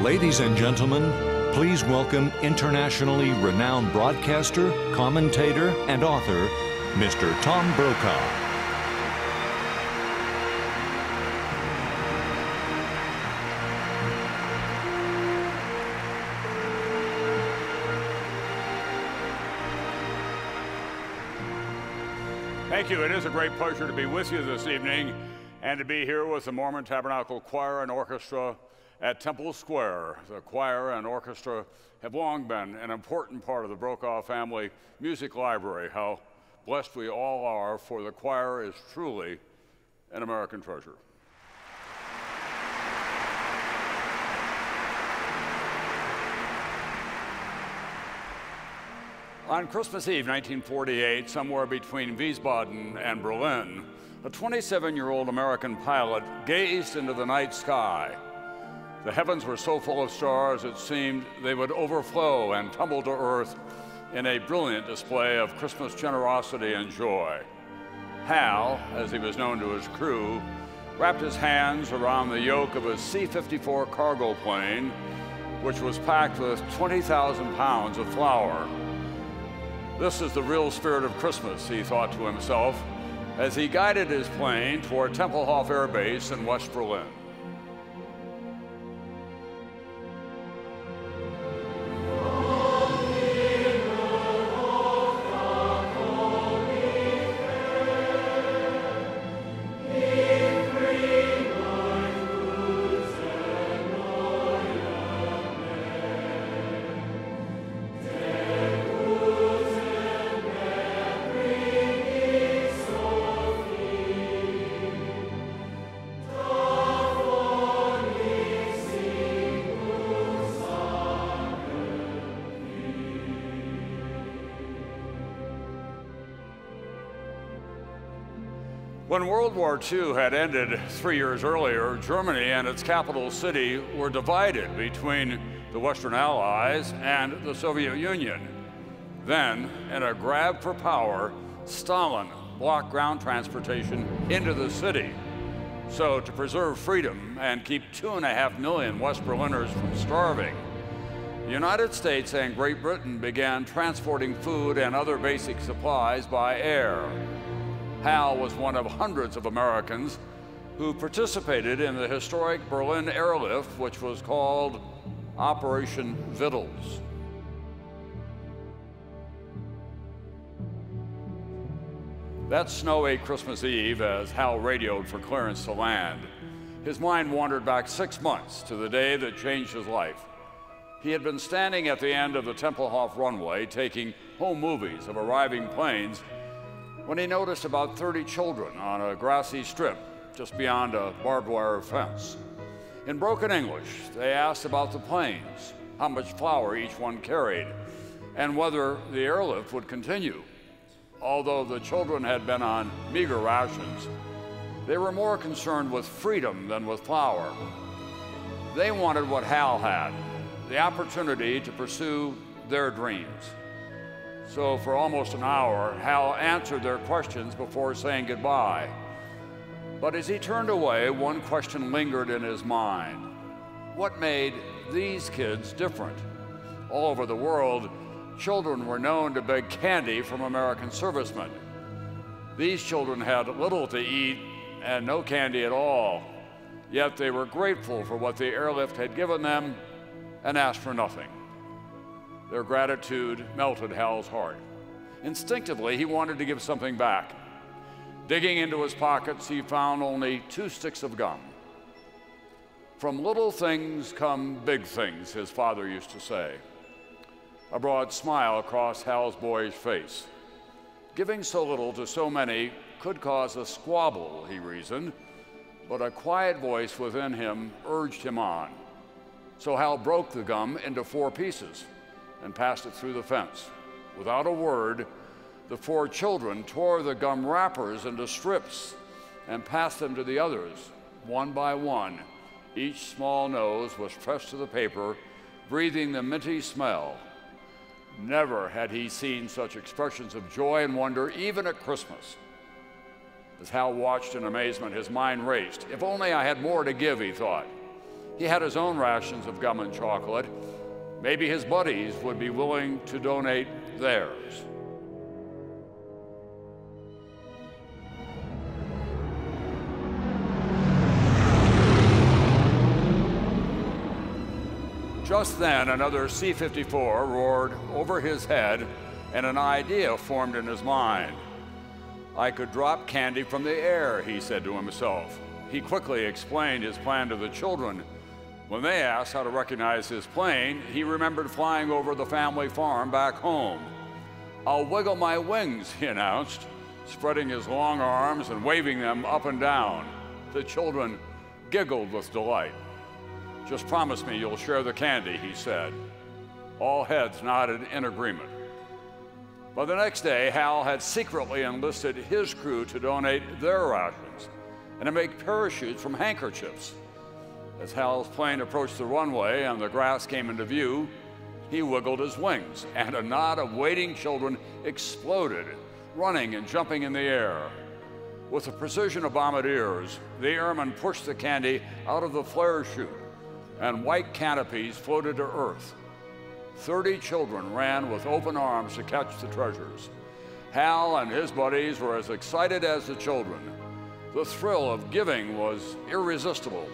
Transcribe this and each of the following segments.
Ladies and gentlemen, please welcome internationally renowned broadcaster, commentator, and author, Mr. Tom Brokaw. Thank you. It is a great pleasure to be with you this evening and to be here with the Mormon Tabernacle Choir and Orchestra at Temple Square. The choir and orchestra have long been an important part of the Brokaw family music library. How blessed we all are, for the choir is truly an American treasure. On Christmas Eve 1948, somewhere between Wiesbaden and Berlin, a 27 year old American pilot gazed into the night sky. The heavens were so full of stars it seemed they would overflow and tumble to earth in a brilliant display of Christmas generosity and joy. Hal, as he was known to his crew, wrapped his hands around the yoke of a C 54 cargo plane, which was packed with 20,000 pounds of flour. This is the real spirit of Christmas, he thought to himself, as he guided his plane toward Tempelhof Air Base in West Berlin. When World War II had ended three years earlier, Germany and its capital city were divided between the Western Allies and the Soviet Union. Then, in a grab for power, Stalin blocked ground transportation into the city. So, to preserve freedom and keep two and a half million West Berliners from starving, the United States and Great Britain began transporting food and other basic supplies by air. Hal was one of hundreds of Americans who participated in the historic Berlin airlift, which was called Operation Vittles. That snowy Christmas Eve, as Hal radioed for clearance to land, his mind wandered back six months to the day that changed his life. He had been standing at the end of the Tempelhof runway taking home movies of arriving planes when he noticed about 30 children on a grassy strip just beyond a barbed wire fence. In broken English, they asked about the planes, how much flour each one carried, and whether the airlift would continue. Although the children had been on meager rations, they were more concerned with freedom than with flour. They wanted what Hal had the opportunity to pursue their dreams. So for almost an hour, Hal answered their questions before saying goodbye. But as he turned away, one question lingered in his mind. What made these kids different? All over the world, children were known to beg candy from American servicemen. These children had little to eat and no candy at all, yet they were grateful for what the airlift had given them and asked for nothing. Their gratitude melted Hal's heart. Instinctively, he wanted to give something back. Digging into his pockets, he found only two sticks of gum. From little things come big things, his father used to say. A broad smile crossed Hal's boyish face. Giving so little to so many could cause a squabble, he reasoned, but a quiet voice within him urged him on. So Hal broke the gum into four pieces and passed it through the fence. Without a word, the four children tore the gum wrappers into strips and passed them to the others, one by one. Each small nose was pressed to the paper, breathing the minty smell. Never had he seen such expressions of joy and wonder, even at Christmas. As Hal watched in amazement, his mind raced. If only I had more to give, he thought. He had his own rations of gum and chocolate. Maybe his buddies would be willing to donate theirs. Just then, another C 54 roared over his head, and an idea formed in his mind. I could drop candy from the air, he said to himself. He quickly explained his plan to the children. When they asked how to recognize his plane, he remembered flying over the family farm back home. I'll wiggle my wings, he announced, spreading his long arms and waving them up and down. The children giggled with delight. Just promise me you'll share the candy, he said. All heads nodded in agreement. By the next day, Hal had secretly enlisted his crew to donate their rations and to make parachutes from handkerchiefs. As Hal's plane approached the runway and the grass came into view, he wiggled his wings, and a knot of waiting children exploded, running and jumping in the air. With the precision of bombardiers, the airmen pushed the candy out of the flare chute and white canopies floated to earth. Thirty children ran with open arms to catch the treasures. Hal and his buddies were as excited as the children. The thrill of giving was irresistible.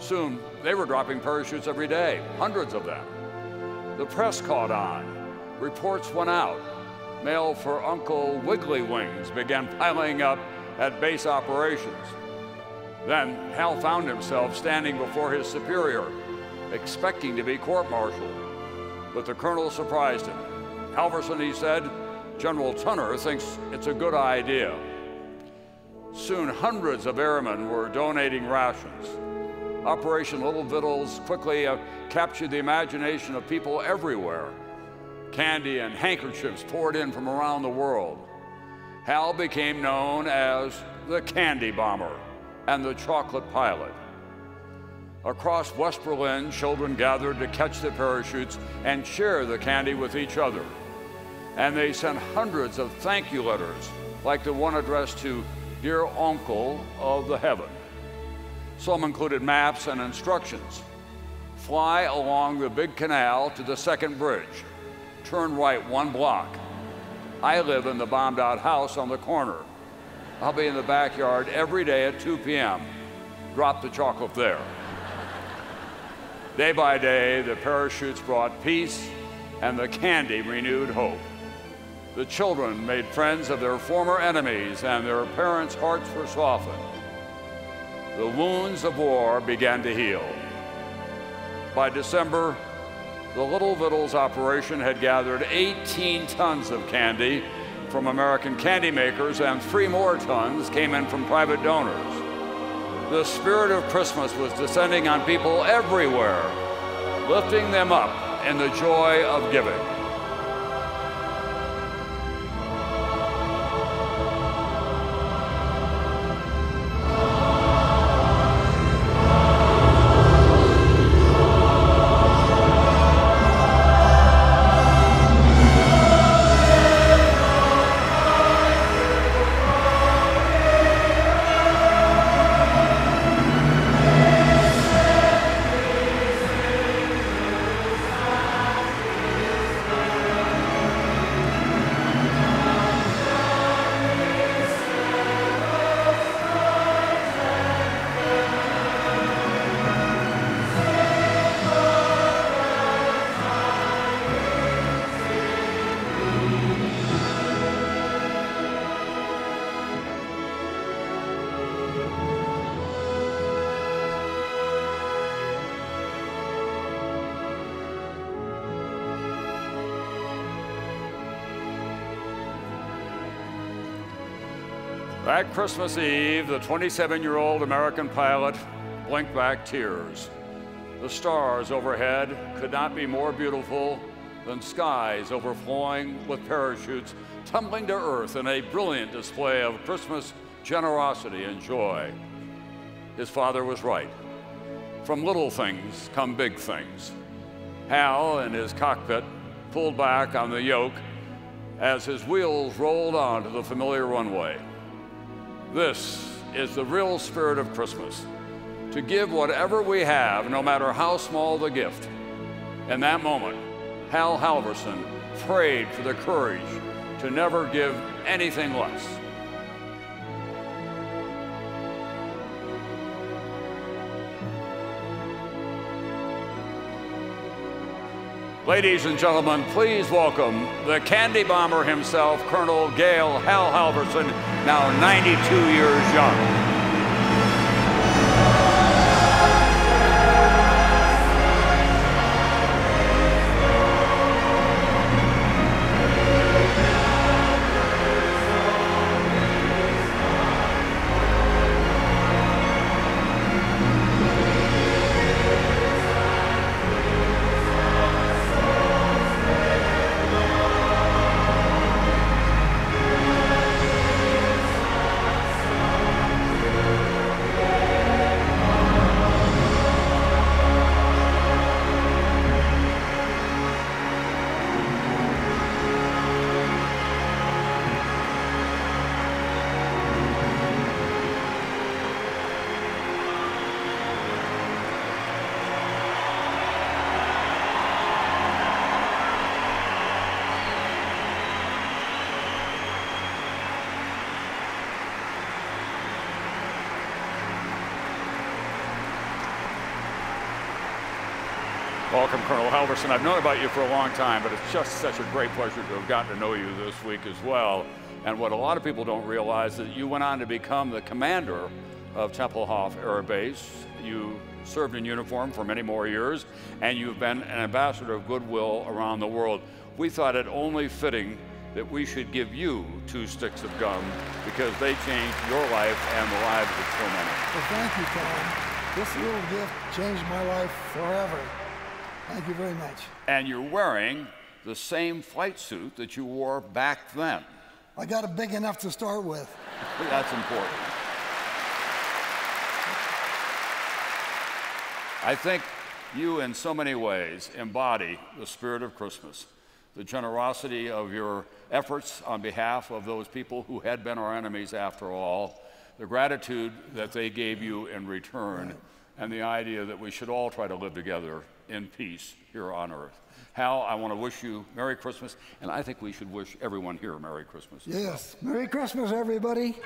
Soon, they were dropping parachutes every day, hundreds of them. The press caught on. Reports went out. Mail for Uncle Wiggly Wings began piling up at base operations. Then Hal found himself standing before his superior, expecting to be court martialed. But the colonel surprised him. Halvorsen, he said, General Tunner thinks it's a good idea. Soon hundreds of airmen were donating rations. Operation Little Vittles quickly uh, captured the imagination of people everywhere. Candy and handkerchiefs poured in from around the world. Hal became known as the Candy Bomber and the chocolate pilot. Across West Berlin, children gathered to catch the parachutes and share the candy with each other. And they sent hundreds of thank you letters, like the one addressed to Dear Uncle of the Heaven. Some included maps and instructions. Fly along the big canal to the second bridge. Turn right one block. I live in the bombed out house on the corner. I'll be in the backyard every day at 2 p.m. Drop the chocolate there. Day by day, the parachutes brought peace and the candy renewed hope. The children made friends of their former enemies and their parents' hearts were softened. The wounds of war began to heal. By December, the Little Vittles operation had gathered 18 tons of candy from American candy makers, and three more tons came in from private donors. The spirit of Christmas was descending on people everywhere, lifting them up in the joy of giving. That Christmas Eve, the 27 year old American pilot blinked back tears. The stars overhead could not be more beautiful than skies overflowing with parachutes tumbling to earth in a brilliant display of Christmas generosity and joy. His father was right. From little things come big things. Hal, in his cockpit, pulled back on the yoke as his wheels rolled onto the familiar runway. This is the real spirit of Christmas to give whatever we have, no matter how small the gift. In that moment, Hal Halvorsen prayed for the courage to never give anything less. Ladies and gentlemen, please welcome the candy bomber himself, Colonel Gail Hal Halvorsen, now 92 years young. Welcome, Colonel Halvorsen. I've known about you for a long time, but it's just such a great pleasure to have gotten to know you this week as well. And what a lot of people don't realize is that you went on to become the commander of Tempelhof Air Base. You served in uniform for many more years, and you've been an ambassador of goodwill around the world. We thought it only fitting that we should give you two sticks of gum because they changed your life and the lives of so many. Well, thank you, Tom. This little gift changed my life forever. Thank you very much. And you're wearing the same flight suit that you wore back then. I got it big enough to start with. That's important. I think you, in so many ways, embody the spirit of Christmas, the generosity of your efforts on behalf of those people who had been our enemies after all, the gratitude that they gave you in return, and the idea that we should all try to live together in peace here on earth. Hal, I want to wish you Merry Christmas, and I think we should wish everyone here Merry Christmas. Yes. Merry Christmas, everybody.